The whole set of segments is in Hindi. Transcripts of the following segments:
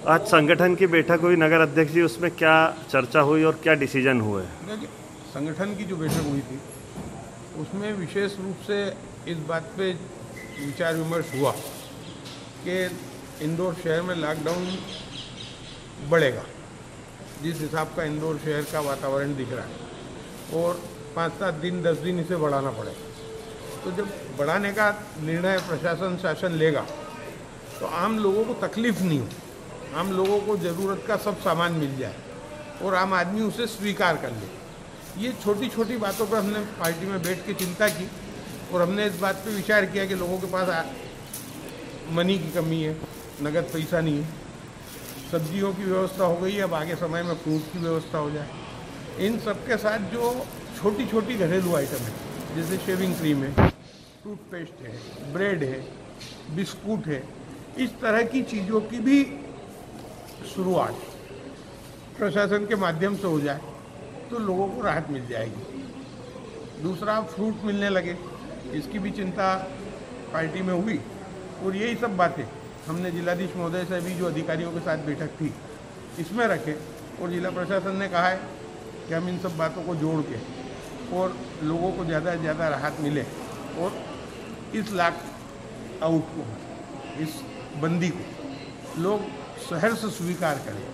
आज संगठन की बैठक हुई, नगर अध्यक्ष जी, उसमें क्या चर्चा हुई और क्या डिसीज़न हुए? संगठन की जो बैठक हुई थी, उसमें विशेष रूप से इस बात पे विचार विमर्श हुआ कि इंदौर शहर में लॉकडाउन बढ़ेगा। जिस हिसाब का इंदौर शहर का वातावरण दिख रहा है और पाँच सात दिन, दस दिन इसे बढ़ाना पड़ेगा। तो जब बढ़ाने का निर्णय प्रशासन, शासन लेगा तो आम लोगों को तकलीफ़ नहीं हो आम लोगों को ज़रूरत का सब सामान मिल जाए और आम आदमी उसे स्वीकार कर ले। ये छोटी छोटी बातों पर हमने पार्टी में बैठ के चिंता की और हमने इस बात पे विचार किया कि लोगों के पास मनी की कमी है, नगद पैसा नहीं है। सब्जियों की व्यवस्था हो गई, अब आगे समय में फ्रूट की व्यवस्था हो जाए। इन सब के साथ जो छोटी छोटी घरेलू आइटम है, जैसे शेविंग क्रीम है टूथपेस्ट है ब्रेड है, बिस्कुट है, इस तरह की चीज़ों की भी शुरुआत प्रशासन के माध्यम से हो जाए तो लोगों को राहत मिल जाएगी। दूसरा फ्रूट मिलने लगे, इसकी भी चिंता पार्टी में हुई। और यही सब बातें हमने जिलाधीश महोदय से भी, जो अधिकारियों के साथ बैठक थी, इसमें रखे। और जिला प्रशासन ने कहा है कि हम इन सब बातों को जोड़ के और लोगों को ज़्यादा से ज़्यादा राहत मिले और इस लाख आउट को, इस बंदी को, लोग शहर से स्वीकार करें।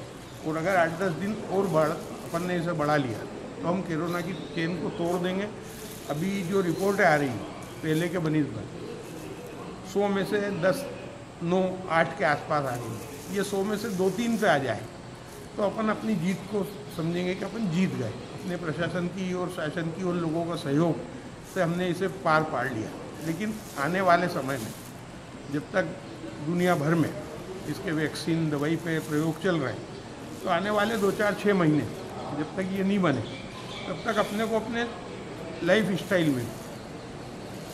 और अगर आठ दस दिन और बढ़, अपन ने इसे बढ़ा लिया तो हम कोरोना की चेन को तोड़ देंगे। अभी जो रिपोर्टें आ रही, पहले के बनिस्बत सौ में से दस, नौ, आठ के आसपास आ रही है। ये सौ में से दो तीन पे आ जाए तो अपन अपनी जीत को समझेंगे कि अपन जीत गए। अपने प्रशासन की और शासन की और लोगों का सहयोग से हमने इसे पार पाड़ लिया। लेकिन आने वाले समय में, जब तक दुनिया भर में इसके वैक्सीन दवाई पे प्रयोग चल रहे हैं। तो आने वाले दो चार छः महीने, जब तक ये नहीं बने, तब तक अपने को अपने लाइफ स्टाइल में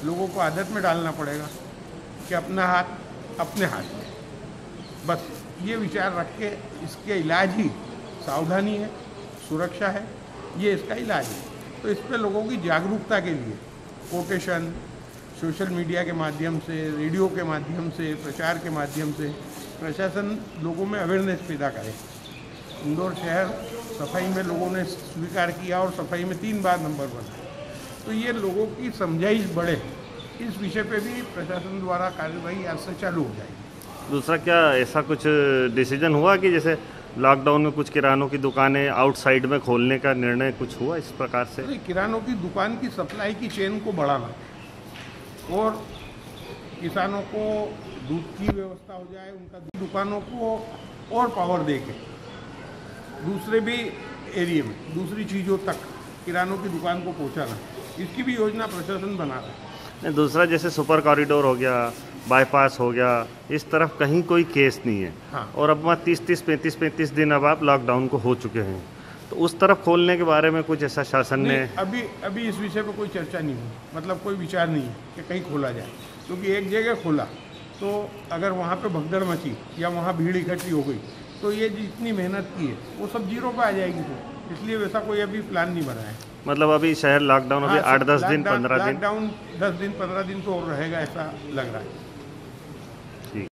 लोगों को आदत में डालना पड़ेगा कि अपना हाथ अपने हाथ में। बस ये विचार रख के इसके इलाज ही सावधानी है, सुरक्षा है, ये इसका इलाज है। तो इस पर लोगों की जागरूकता के लिए कोटेशन, सोशल मीडिया के माध्यम से, रेडियो के माध्यम से, प्रचार के माध्यम से प्रशासन लोगों में अवेयरनेस पैदा करे। इंदौर शहर सफ़ाई में लोगों ने स्वीकार किया और सफ़ाई में तीन बार नंबर बना तो ये लोगों की समझाइश बढ़े। इस विषय पे भी प्रशासन द्वारा कार्यवाही आज से चालू हो जाएगी। दूसरा क्या ऐसा कुछ डिसीज़न हुआ कि जैसे लॉकडाउन में कुछ किरानों की दुकानें आउटसाइड में खोलने का निर्णय कुछ हुआ इस प्रकार से? नहीं किरानों की दुकान की सप्लाई की चेन को बढ़ाना। और किसानों को दूध की व्यवस्था हो जाए उनका दुकानों को और पावर दे के दूसरे भी एरिए में दूसरी चीज़ों तक किरानों की दुकान को पहुंचाना। इसकी भी योजना प्रशासन बना रहा है। नहीं दूसरा जैसे सुपर कॉरिडोर हो गया बाईपास हो गया इस तरफ़ कहीं कोई केस नहीं है। हाँ। और अब वहाँ तीस तीस पैंतीस पैंतीस दिन अब आप लॉकडाउन को हो चुके हैं। तो उस तरफ़ खोलने के बारे में कुछ ऐसा शासन ने अभी अभी इस विषय पर कोई चर्चा नहीं हुई। मतलब कोई विचार नहीं है कि कहीं खोला जाए। क्योंकि एक जगह खोला। तो अगर वहाँ पे भगदड़ मची या वहाँ भीड़ इकट्ठी हो गई तो ये जितनी मेहनत की है वो सब ज़ीरो पे आ जाएगी फिर इसलिए वैसा कोई अभी प्लान नहीं बना है। मतलब अभी शहर लॉकडाउन अभी हाँ, आठ दस दिन पंद्रह दिन? लॉकडाउन दस दिन पंद्रह दिन तो और रहेगा ऐसा लग रहा है।